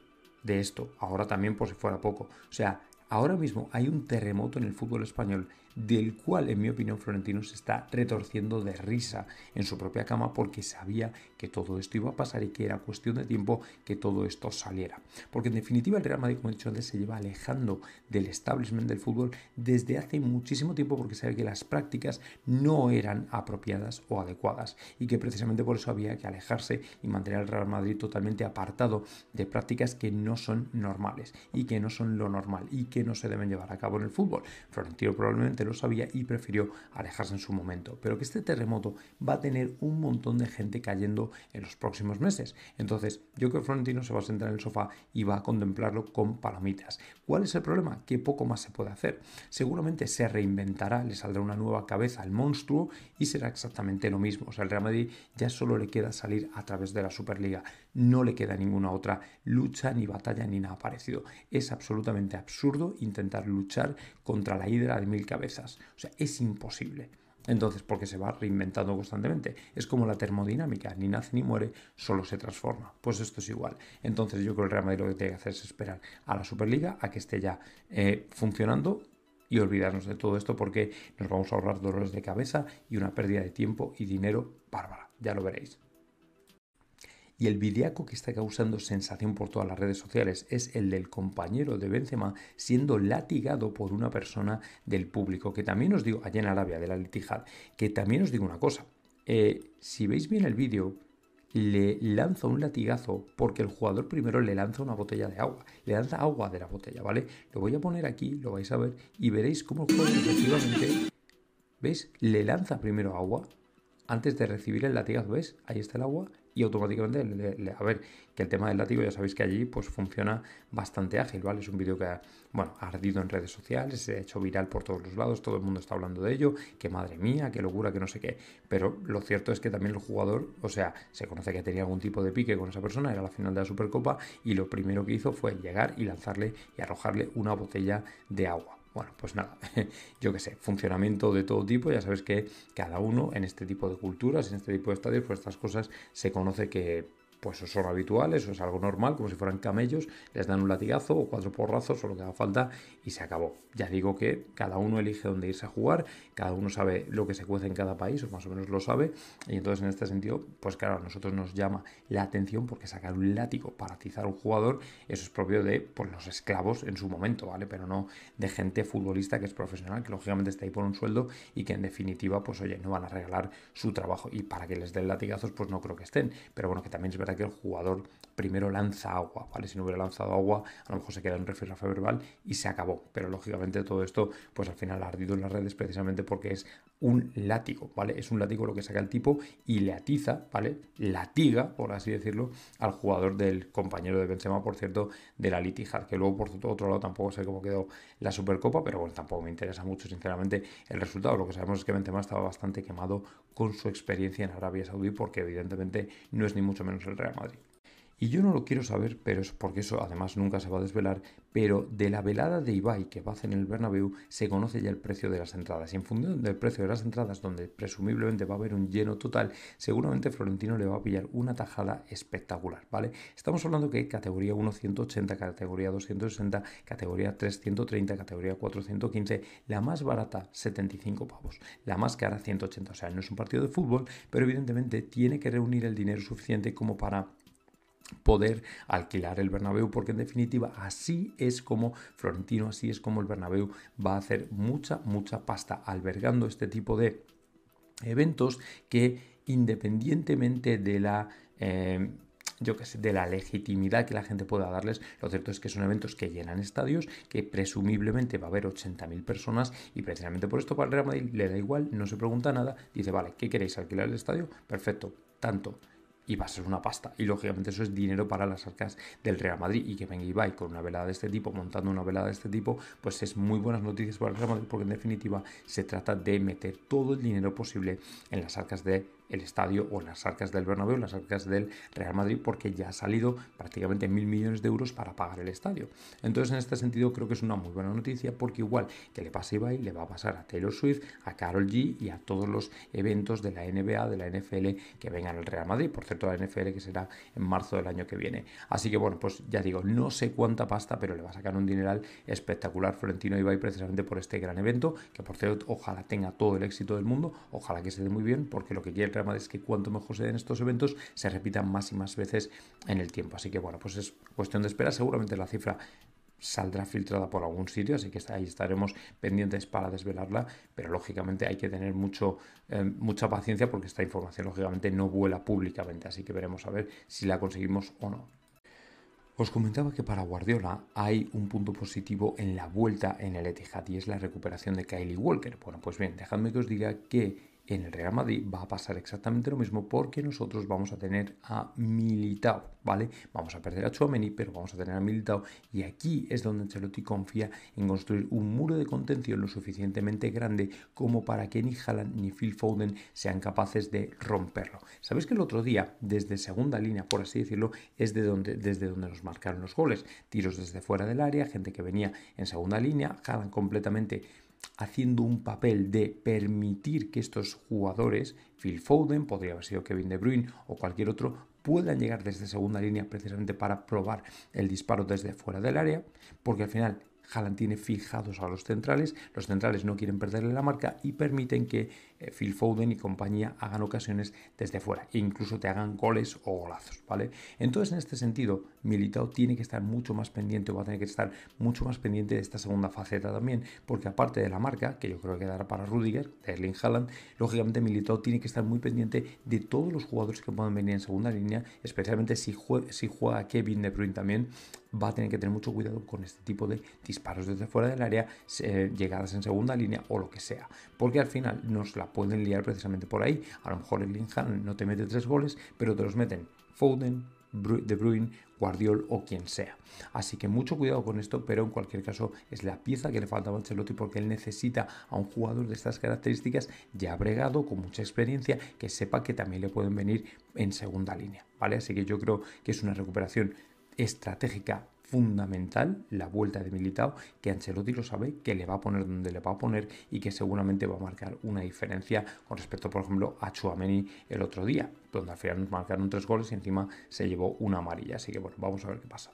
de esto, ahora también por si fuera poco. O sea, Ahora mismo hay un terremoto en el fútbol español del cual, en mi opinión, Florentino se está retorciendo de risa en su propia cama porque sabía que todo esto iba a pasar y que era cuestión de tiempo que todo esto saliera. Porque en definitiva el Real Madrid, como he dicho antes, se lleva alejando del establishment del fútbol desde hace muchísimo tiempo porque sabe que las prácticas no eran apropiadas o adecuadas y que precisamente por eso había que alejarse y mantener al Real Madrid totalmente apartado de prácticas que no son normales y que no son lo normal y que no se deben llevar a cabo en el fútbol. Florentino probablemente lo sabía y prefirió alejarse en su momento. Pero que este terremoto va a tener un montón de gente cayendo en los próximos meses. Entonces, yo creo que Florentino se va a sentar en el sofá y va a contemplarlo con palomitas. ¿Cuál es el problema? Que poco más se puede hacer. Seguramente se reinventará, le saldrá una nueva cabeza al monstruo y será exactamente lo mismo. O sea, el Real Madrid ya solo le queda salir a través de la Superliga. No le queda ninguna otra lucha, ni batalla, ni nada parecido. Es absolutamente absurdo intentar luchar contra la hidra de mil cabezas. O sea, es imposible. Entonces, porque se va reinventando constantemente. Es como la termodinámica, ni nace ni muere, solo se transforma. Pues esto es igual. Entonces yo creo que el Real Madrid lo que tiene que hacer es esperar a la Superliga, a que esté ya eh, funcionando y olvidarnos de todo esto porque nos vamos a ahorrar dolores de cabeza y una pérdida de tiempo y dinero bárbara. Ya lo veréis. Y el videaco que está causando sensación por todas las redes sociales es el del compañero de Benzema siendo latigado por una persona del público. Que también os digo, allá en Arabia, de la Litijad, que también os digo una cosa. Eh, si veis bien el vídeo, le lanza un latigazo porque el jugador primero le lanza una botella de agua. Le lanza agua de la botella, ¿vale? Lo voy a poner aquí, lo vais a ver y veréis cómo el jugador efectivamente, ¿veis? Le lanza primero agua antes de recibir el latigazo, ¿ves? Ahí está el agua y automáticamente, a ver, que el tema del látigo ya sabéis que allí pues funciona bastante ágil, ¿vale? Es un vídeo que ha, bueno, ha ardido en redes sociales, se ha hecho viral por todos los lados, todo el mundo está hablando de ello, que madre mía, qué locura, que no sé qué, pero lo cierto es que también el jugador, o sea, se conoce que tenía algún tipo de pique con esa persona, era la final de la Supercopa y lo primero que hizo fue llegar y lanzarle y arrojarle una botella de agua. Bueno, pues nada, yo qué sé, funcionamiento de todo tipo, ya sabes que cada uno en este tipo de culturas, en este tipo de estadios, pues estas cosas se conoce que pues son habituales, o es algo normal, como si fueran camellos, les dan un latigazo o cuatro porrazos o lo que haga falta y se acabó. Ya digo que cada uno elige dónde irse a jugar, cada uno sabe lo que se cuece en cada país, o más o menos lo sabe, y entonces en este sentido, pues claro, a nosotros nos llama la atención porque sacar un látigo para atizar a un jugador, eso es propio de pues, los esclavos en su momento, ¿vale? Pero no de gente futbolista que es profesional, que lógicamente está ahí por un sueldo y que en definitiva, pues oye, no van a regalar su trabajo y para que les den latigazos, pues no creo que estén, pero bueno, que también es verdad que el jugador primero lanza agua, ¿vale? Si no hubiera lanzado agua, a lo mejor se queda en refirrafe verbal y se acabó. Pero lógicamente todo esto, pues al final ha ardido en las redes precisamente porque es un látigo, ¿vale? Es un látigo lo que saca el tipo y le atiza, ¿vale? Latiga, por así decirlo, al jugador del compañero de Benzema, por cierto, de la Litijad, que luego por otro lado tampoco sé cómo quedó la Supercopa, pero bueno, tampoco me interesa mucho, sinceramente, el resultado. Lo que sabemos es que Benzema estaba bastante quemado con su experiencia en Arabia Saudí, porque evidentemente no es ni mucho menos el Real Madrid. Y yo no lo quiero saber, pero es porque eso además nunca se va a desvelar, pero de la velada de Ibai que va a hacer en el Bernabéu se conoce ya el precio de las entradas. Y en función del precio de las entradas, donde presumiblemente va a haber un lleno total, seguramente Florentino le va a pillar una tajada espectacular, ¿vale? Estamos hablando que categoría 1 180, categoría 260, categoría 3 130, categoría 4 115, la más barata 75 pavos, la más cara 180. O sea, no es un partido de fútbol, pero evidentemente tiene que reunir el dinero suficiente como para poder alquilar el Bernabéu porque en definitiva así es como Florentino, así es como el Bernabéu va a hacer mucha, mucha pasta albergando este tipo de eventos que independientemente de la... Eh, yo que sé, de la legitimidad que la gente pueda darles. Lo cierto es que son eventos que llenan estadios, que presumiblemente va a haber 80.000 personas y precisamente por esto para el Real Madrid le da igual, no se pregunta nada, dice, vale, ¿qué queréis? ¿Alquilar el estadio? Perfecto, tanto y va a ser una pasta. Y lógicamente eso es dinero para las arcas del Real Madrid. Y que venga Ibai con una velada de este tipo, montando una velada de este tipo, pues es muy buenas noticias para el Real Madrid porque en definitiva se trata de meter todo el dinero posible en las arcas de el estadio o las arcas del Bernabéu, las arcas del Real Madrid, porque ya ha salido prácticamente mil millones de euros para pagar el estadio. Entonces, en este sentido, creo que es una muy buena noticia, porque igual que le pasa a Ibai, le va a pasar a Taylor Swift, a Carol G y a todos los eventos de la NBA, de la NFL que vengan al Real Madrid. Por cierto, la NFL que será en marzo del año que viene. Así que bueno, pues ya digo, no sé cuánta pasta, pero le va a sacar un dineral espectacular Florentino Ibai precisamente por este gran evento, que por cierto, ojalá tenga todo el éxito del mundo, ojalá que se dé muy bien, porque lo que quiere Es que cuanto mejor se den estos eventos, se repitan más y más veces en el tiempo. Así que bueno, pues es cuestión de espera. Seguramente la cifra saldrá filtrada por algún sitio, así que ahí estaremos pendientes para desvelarla, pero lógicamente hay que tener mucho, eh, mucha paciencia porque esta información lógicamente no vuela públicamente, así que veremos a ver si la conseguimos o no. Os comentaba que para Guardiola hay un punto positivo en la vuelta en el Etihad y es la recuperación de Kylie Walker. Bueno, pues bien, dejadme que os diga que en el Real Madrid va a pasar exactamente lo mismo porque nosotros vamos a tener a Militao, ¿vale? Vamos a perder a Chouameni, pero vamos a tener a Militao y aquí es donde Ancelotti confía en construir un muro de contención lo suficientemente grande como para que ni Haaland ni Phil Foden sean capaces de romperlo. ¿Sabéis que el otro día, desde segunda línea, por así decirlo, es de donde, desde donde nos marcaron los goles? Tiros desde fuera del área, gente que venía en segunda línea, Haaland completamente haciendo un papel de permitir que estos jugadores, Phil Foden, podría haber sido Kevin De Bruyne o cualquier otro, puedan llegar desde segunda línea precisamente para probar el disparo desde fuera del área, porque al final Haaland tiene fijados a los centrales, los centrales no quieren perderle la marca y permiten que Phil Foden y compañía hagan ocasiones desde fuera e incluso te hagan goles o golazos, ¿vale? Entonces, en este sentido, Militao tiene que estar mucho más pendiente o va a tener que estar mucho más pendiente de esta segunda faceta también, porque aparte de la marca, que yo creo que quedará para Rudiger, de Erling Haaland, lógicamente Militao tiene que estar muy pendiente de todos los jugadores que puedan venir en segunda línea, especialmente si juega, Kevin De Bruyne también, va a tener que tener mucho cuidado con este tipo de disparos desde fuera del área, llegadas en segunda línea o lo que sea, porque al final nos la pueden liar precisamente por ahí. A lo mejor el Linhan no te mete tres goles, pero te los meten Foden, De Bruyne, Guardiol o quien sea. Así que mucho cuidado con esto, pero en cualquier caso es la pieza que le falta a Ancelotti porque él necesita a un jugador de estas características ya bregado, con mucha experiencia, que sepa que también le pueden venir en segunda línea, ¿vale? Así que yo creo que es una recuperación estratégica fundamental la vuelta de Militao, que Ancelotti lo sabe, que le va a poner donde le va a poner y que seguramente va a marcar una diferencia con respecto, por ejemplo, a Chuameni el otro día, donde al final nos marcaron tres goles y encima se llevó una amarilla. Así que bueno, vamos a ver qué pasa.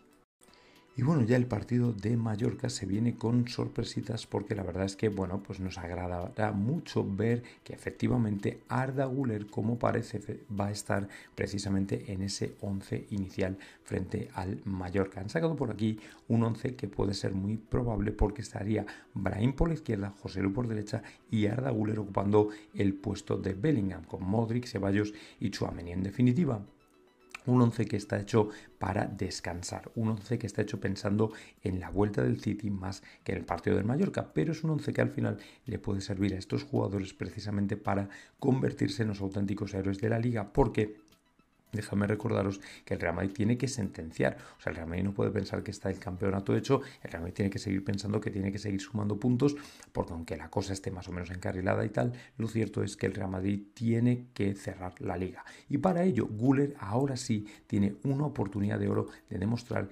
Y bueno, ya el partido de Mallorca se viene con sorpresitas porque la verdad es que, bueno, pues nos agradará mucho ver que efectivamente Arda Guller, como parece, va a estar precisamente en ese 11 inicial frente al Mallorca. Han sacado por aquí un 11 que puede ser muy probable porque estaría Brahim por la izquierda, José Lu por derecha y Arda Guller ocupando el puesto de Bellingham con Modric, Ceballos y Chuameni. En definitiva, un 11 que está hecho para descansar, un 11 que está hecho pensando en la vuelta del City más que en el partido del Mallorca, pero es un 11 que al final le puede servir a estos jugadores precisamente para convertirse en los auténticos héroes de la liga, porque déjame recordaros que el Real Madrid tiene que sentenciar. O sea, el Real Madrid no puede pensar que está el campeonato hecho, el Real Madrid tiene que seguir pensando que tiene que seguir sumando puntos, porque aunque la cosa esté más o menos encarrilada y tal, lo cierto es que el Real Madrid tiene que cerrar la liga. Y para ello, Guller ahora sí tiene una oportunidad de oro de demostrar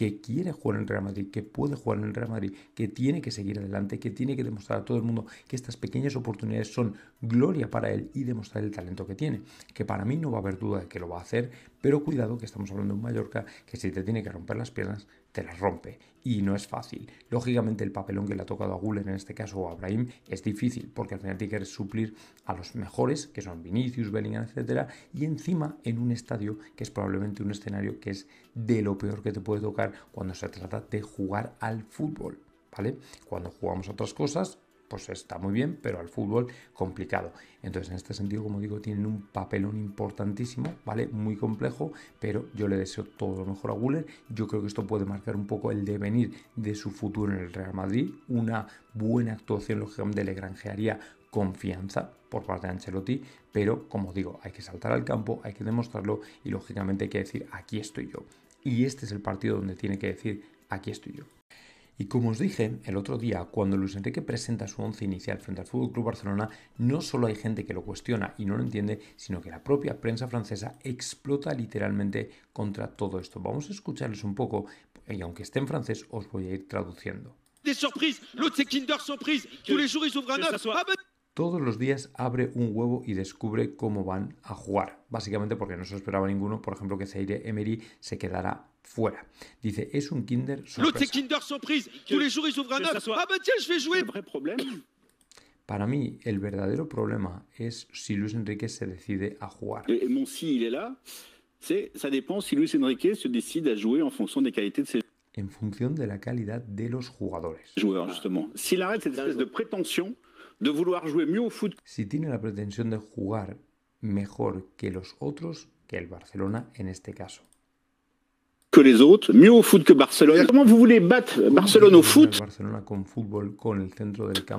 que quiere jugar en Real Madrid, que puede jugar en Real Madrid, que tiene que seguir adelante, que tiene que demostrar a todo el mundo que estas pequeñas oportunidades son gloria para él y demostrar el talento que tiene. Que para mí no va a haber duda de que lo va a hacer, pero cuidado que estamos hablando de un Mallorca que si te tiene que romper las piernas, te las rompe. Y no es fácil. Lógicamente el papelón que le ha tocado a Guller en este caso o a Brahim es difícil porque al final tiene que suplir a los mejores, que son Vinicius, Bellingham, etc. Y encima en un estadio que es probablemente un escenario que es de lo peor que te puede tocar cuando se trata de jugar al fútbol. ¿Vale? Cuando jugamos otras cosas, pues está muy bien, pero al fútbol complicado. Entonces, en este sentido, como digo, tienen un papelón importantísimo, ¿vale? Muy complejo, pero yo le deseo todo lo mejor a Guller. Yo creo que esto puede marcar un poco el devenir de su futuro en el Real Madrid. Una buena actuación, lógicamente, le granjearía confianza por parte de Ancelotti, pero como digo, hay que saltar al campo, hay que demostrarlo y lógicamente hay que decir, aquí estoy yo. Y este es el partido donde tiene que decir, aquí estoy yo. Y como os dije el otro día, cuando Luis Enrique presenta su once inicial frente al Fútbol Club Barcelona, no solo hay gente que lo cuestiona y no lo entiende, sino que la propia prensa francesa explota literalmente contra todo esto. Vamos a escucharles un poco, y aunque esté en francés, os voy a ir traduciendo. Todos los días abre un huevo y descubre cómo van a jugar. Básicamente porque no se esperaba ninguno, por ejemplo, que Zaire Emery se quedara fuera. Dice, es un Kinder sorpresa. Para mí, el verdadero problema es si Luis Enrique se decide a jugar. mon si il est là, c'est ça dépend si Luis Enrique se décide à jouer en fonction des qualités de ses en función de la calidad de los jugadores. joueurs justement. S'il arrête cette espèce de prétention de vouloir jouer mieux au foot Si tiene la pretensión de jugar mejor que los otros, que el Barcelona en este caso. Que les autres, mieux au foot que Barcelone. Comment vous voulez battre Barcelone au foot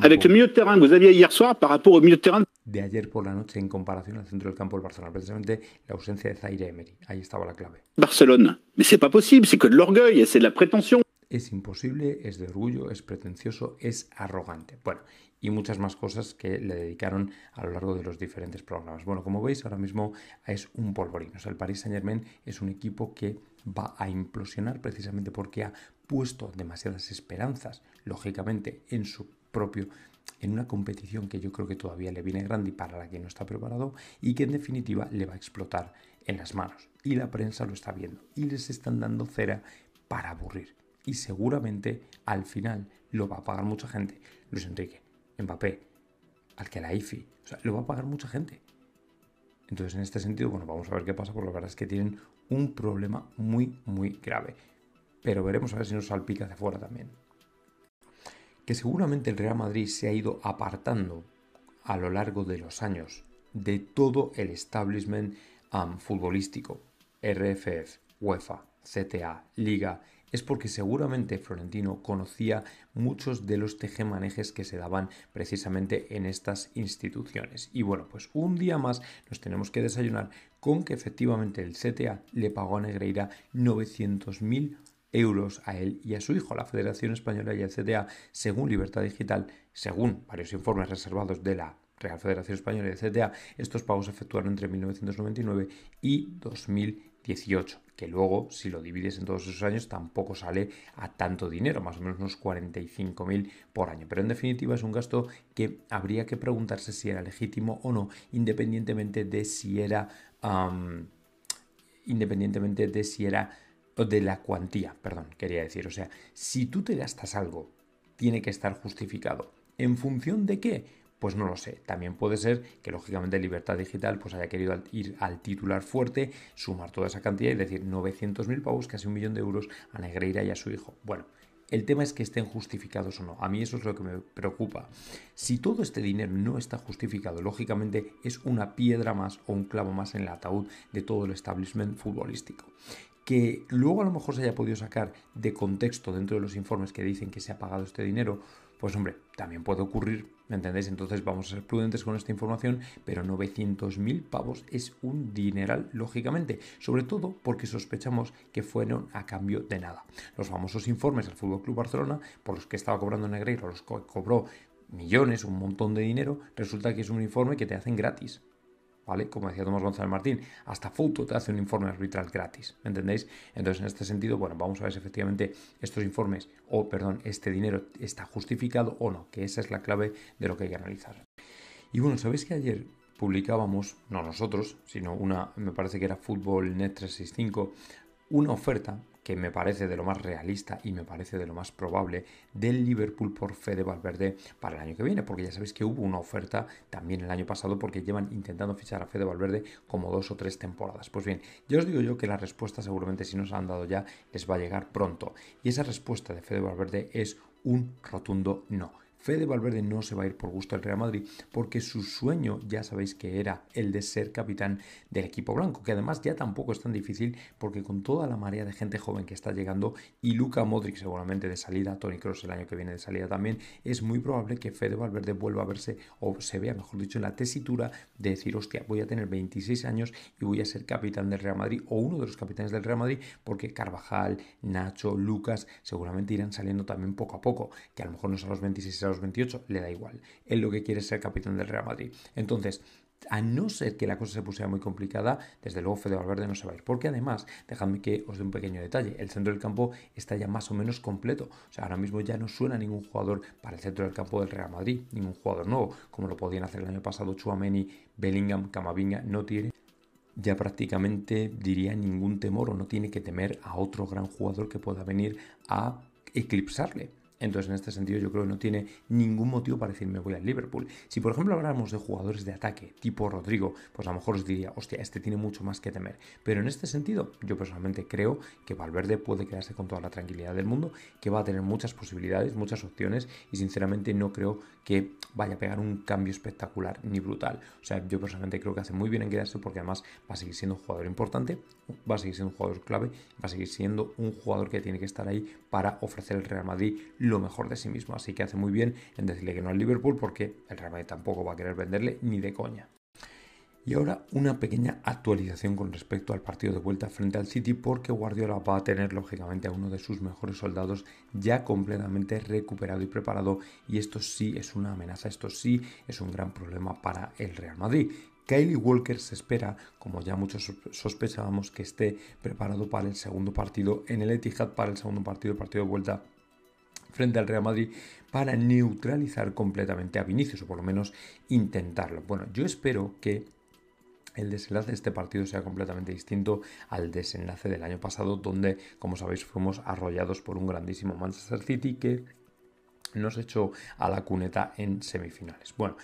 avec le milieu de terrain que vous aviez hier soir par rapport au milieu de terrain de ayer por la noche en comparación al centro del campo del Barcelona. Precisamente la ausencia de Zaire Emery. Ahí estaba la clave. Barcelone Mais c'est pas possible, c'est que de l'orgueil et c'est de la prétention. Es imposible, es de orgullo, es pretencioso, es arrogante. Bueno, y muchas más cosas que le dedicaron a lo largo de los diferentes programas. Bueno, como veis, ahora mismo es un polvorín. O sea, el Paris Saint Germain es un equipo que va a implosionar precisamente porque ha puesto demasiadas esperanzas, lógicamente, en su propio en una competición que yo creo que todavía le viene grande y para la que no está preparado y que en definitiva le va a explotar en las manos. Y la prensa lo está viendo y les están dando cera para aburrir. Y seguramente al final lo va a pagar mucha gente. Luis Enrique, Mbappé, Alquelaifi, o sea, lo va a pagar mucha gente. Entonces, en este sentido, bueno, vamos a ver qué pasa, porque la verdad es que tienen un problema muy, muy grave. Pero veremos a ver si nos salpica de fuera también. Que seguramente el Real Madrid se ha ido apartando a lo largo de los años de todo el establishment um, futbolístico, RFF, UEFA, CTA, Liga, es porque seguramente Florentino conocía muchos de los tejemanejes que se daban precisamente en estas instituciones. Y bueno, pues un día más nos tenemos que desayunar con que efectivamente el CTA le pagó a Negreira 900.000 euros a él y a su hijo. La Federación Española y el CTA, según Libertad Digital, según varios informes reservados de la Real Federación Española y el CTA, estos pagos se efectuaron entre 1999 y 2018, que luego, si lo divides en todos esos años, tampoco sale a tanto dinero, más o menos unos 45.000 por año. Pero en definitiva es un gasto que habría que preguntarse si era legítimo o no, independientemente de si era... independientemente de si era de la cuantía, perdón, quería decir. O sea, si tú te gastas algo, tiene que estar justificado. ¿En función de qué? Pues no lo sé. También puede ser que lógicamente Libertad Digital pues haya querido ir al titular fuerte, sumar toda esa cantidad y decir 900.000 pavos, casi un millón de euros a Negreira y a su hijo. Bueno, el tema es que estén justificados o no. A mí eso es lo que me preocupa. Si todo este dinero no está justificado, lógicamente es una piedra más o un clavo más en el ataúd de todo el establishment futbolístico que luego a lo mejor se haya podido sacar de contexto dentro de los informes que dicen que se ha pagado este dinero, pues hombre, también puede ocurrir, ¿me entendéis? Entonces vamos a ser prudentes con esta información, pero 900.000 pavos es un dineral, lógicamente, sobre todo porque sospechamos que fueron a cambio de nada. Los famosos informes del Fútbol Club Barcelona, por los que estaba cobrando Negreiro, los cobró millones, un montón de dinero, resulta que es un informe que te hacen gratis. ¿Vale? Como decía Tomás González Martín, hasta Foto te hace un informe arbitral gratis, ¿me entendéis? Entonces, en este sentido, bueno, vamos a ver si efectivamente estos informes, o perdón, este dinero está justificado o no, que esa es la clave de lo que hay que analizar. Y bueno, sabéis que ayer publicábamos, no nosotros, sino una, me parece que era Fútbol Net 365, una oferta que me parece de lo más realista y me parece de lo más probable del Liverpool por Fede Valverde para el año que viene, porque ya sabéis que hubo una oferta también el año pasado porque llevan intentando fichar a Fede Valverde como dos o tres temporadas. Pues bien, ya os digo yo que la respuesta seguramente si nos han dado ya les va a llegar pronto y esa respuesta de Fede Valverde es un rotundo no. Fede Valverde no se va a ir por gusto al Real Madrid porque su sueño ya sabéis que era el de ser capitán del equipo blanco, que además ya tampoco es tan difícil porque con toda la marea de gente joven que está llegando y Luca Modric seguramente de salida, Tony Cross el año que viene de salida también, es muy probable que Fede Valverde vuelva a verse o se vea, mejor dicho, en la tesitura de decir, hostia, voy a tener 26 años y voy a ser capitán del Real Madrid o uno de los capitanes del Real Madrid porque Carvajal, Nacho, Lucas seguramente irán saliendo también poco a poco, que a lo mejor no son los 26 a los 28, le da igual. Él lo que quiere es ser capitán del Real Madrid. Entonces, a no ser que la cosa se pusiera muy complicada, desde luego Fede Valverde no se va a ir. Porque además, dejadme que os dé un pequeño detalle, el centro del campo está ya más o menos completo. O sea, ahora mismo ya no suena ningún jugador para el centro del campo del Real Madrid, ningún jugador nuevo, como lo podían hacer el año pasado Chuameni, Bellingham, Camavinga, no tiene ya prácticamente diría ningún temor o no tiene que temer a otro gran jugador que pueda venir a eclipsarle. Entonces, en este sentido, yo creo que no tiene ningún motivo para decirme voy al Liverpool. Si, por ejemplo, habláramos de jugadores de ataque, tipo Rodrigo, pues a lo mejor os diría, hostia, este tiene mucho más que temer. Pero en este sentido, yo personalmente creo que Valverde puede quedarse con toda la tranquilidad del mundo, que va a tener muchas posibilidades, muchas opciones, y sinceramente no creo que vaya a pegar un cambio espectacular ni brutal. O sea, yo personalmente creo que hace muy bien en quedarse porque además va a seguir siendo un jugador importante, va a seguir siendo un jugador clave, va a seguir siendo un jugador que tiene que estar ahí para ofrecer al Real Madrid lo mejor de sí mismo. Así que hace muy bien en decirle que no al Liverpool porque el Real Madrid tampoco va a querer venderle ni de coña. Y ahora una pequeña actualización con respecto al partido de vuelta frente al City porque Guardiola va a tener lógicamente a uno de sus mejores soldados ya completamente recuperado y preparado y esto sí es una amenaza, esto sí es un gran problema para el Real Madrid. Kylie Walker se espera, como ya muchos sospechábamos, que esté preparado para el segundo partido en el Etihad, para el segundo partido, partido de vuelta frente al Real Madrid para neutralizar completamente a Vinicius, o por lo menos intentarlo. Bueno, yo espero que el desenlace de este partido sea completamente distinto al desenlace del año pasado, donde, como sabéis, fuimos arrollados por un grandísimo Manchester City que nos echó a la cuneta en semifinales. Bueno,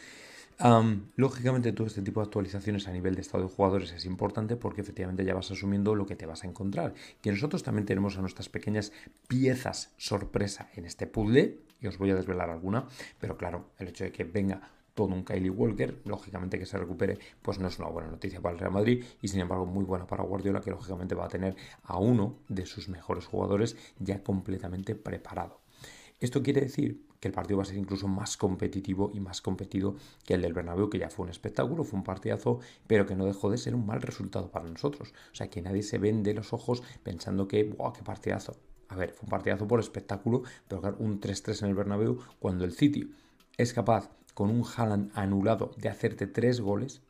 lógicamente todo este tipo de actualizaciones a nivel de estado de jugadores es importante porque efectivamente ya vas asumiendo lo que te vas a encontrar. Que nosotros también tenemos a nuestras pequeñas piezas sorpresa en este puzzle, y os voy a desvelar alguna, pero claro, el hecho de que venga todo un Kylie Walker, lógicamente que se recupere, pues no es una buena noticia para el Real Madrid y sin embargo muy buena para Guardiola, que lógicamente va a tener a uno de sus mejores jugadores ya completamente preparado. Esto quiere decir que el partido va a ser incluso más competitivo y más competido que el del Bernabéu, que ya fue un espectáculo, fue un partidazo, pero que no dejó de ser un mal resultado para nosotros. O sea, que nadie se vende los ojos pensando que, ¡buah, qué partidazo! A ver, fue un partidazo por espectáculo, pero claro, un 3-3 en el Bernabéu, cuando el City es capaz con un Haaland anulado de hacerte tres goles,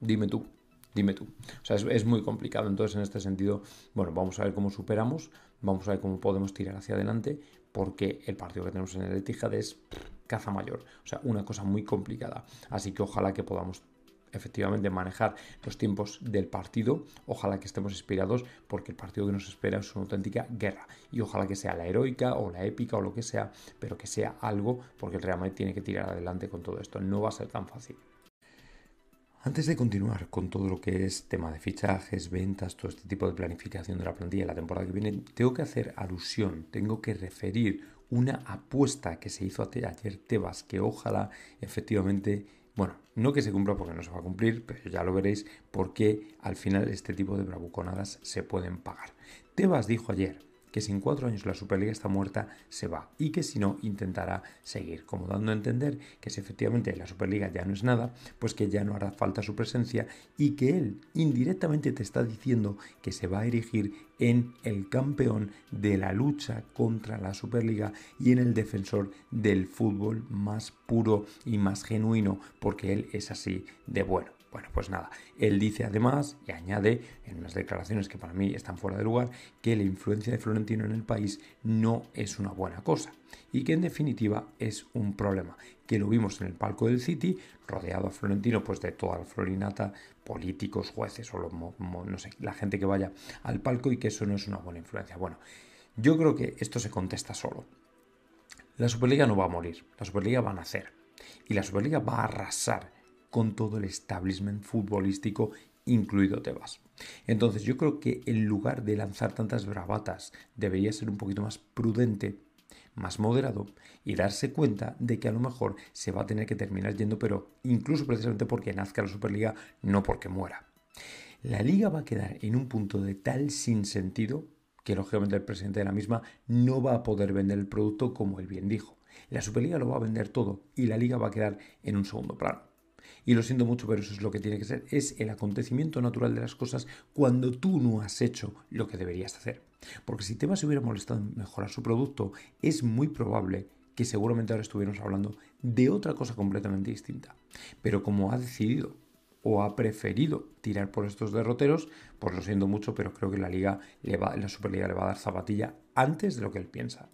dime tú, dime tú. O sea, es, muy complicado. Entonces, en este sentido, bueno, vamos a ver cómo superamos, vamos a ver cómo podemos tirar hacia adelante, porque el partido que tenemos en el Etihad es caza mayor. O sea, una cosa muy complicada. Así que ojalá que podamos efectivamente manejar los tiempos del partido. Ojalá que estemos inspirados porque el partido que nos espera es una auténtica guerra. Y ojalá que sea la heroica o la épica o lo que sea, pero que sea algo porque el Real Madrid tiene que tirar adelante con todo esto. No va a ser tan fácil. Antes de continuar con todo lo que es tema de fichajes, ventas, todo este tipo de planificación de la plantilla la temporada que viene, tengo que hacer alusión, tengo que referir una apuesta que se hizo ayer Tebas, que ojalá efectivamente bueno, no que se cumpla porque no se va a cumplir, pero ya lo veréis porque al final este tipo de bravuconadas se pueden pagar. Tebas dijo ayer que si en cuatro años la Superliga está muerta, se va. Y que si no, intentará seguir, como dando a entender que si efectivamente la Superliga ya no es nada, pues que ya no hará falta su presencia y que él indirectamente te está diciendo que se va a erigir en el campeón de la lucha contra la Superliga y en el defensor del fútbol más puro y más genuino, porque él es así de bueno. Bueno, pues nada, él dice además y añade en unas declaraciones que para mí están fuera de lugar que la influencia de Florentino en el país no es una buena cosa y que en definitiva es un problema, que lo vimos en el palco del City, rodeado a Florentino pues de toda la florinata, políticos, jueces o no la gente que vaya al palco y que eso no es una buena influencia. Bueno, yo creo que esto se contesta solo. La Superliga no va a morir, la Superliga va a nacer y la Superliga va a arrasar con todo el establishment futbolístico, incluido Tebas. Entonces yo creo que en lugar de lanzar tantas bravatas, debería ser un poquito más prudente más moderado y darse cuenta de que a lo mejor se va a tener que terminar yendo, pero incluso precisamente porque nazca la Superliga, no porque muera. La liga va a quedar en un punto de tal sinsentido que lógicamente el presidente de la misma no va a poder vender el producto como él bien dijo. La Superliga lo va a vender todo y la liga va a quedar en un segundo plano. Y lo siento mucho, pero eso es lo que tiene que ser. Es el acontecimiento natural de las cosas cuando tú no has hecho lo que deberías hacer. Porque si Tebas se hubiera molestado en mejorar su producto, es muy probable que seguramente ahora estuviéramos hablando de otra cosa completamente distinta. Pero como ha decidido o ha preferido tirar por estos derroteros, pues lo siento mucho, pero creo que la liga la Superliga le va a dar zapatilla antes de lo que él piensa.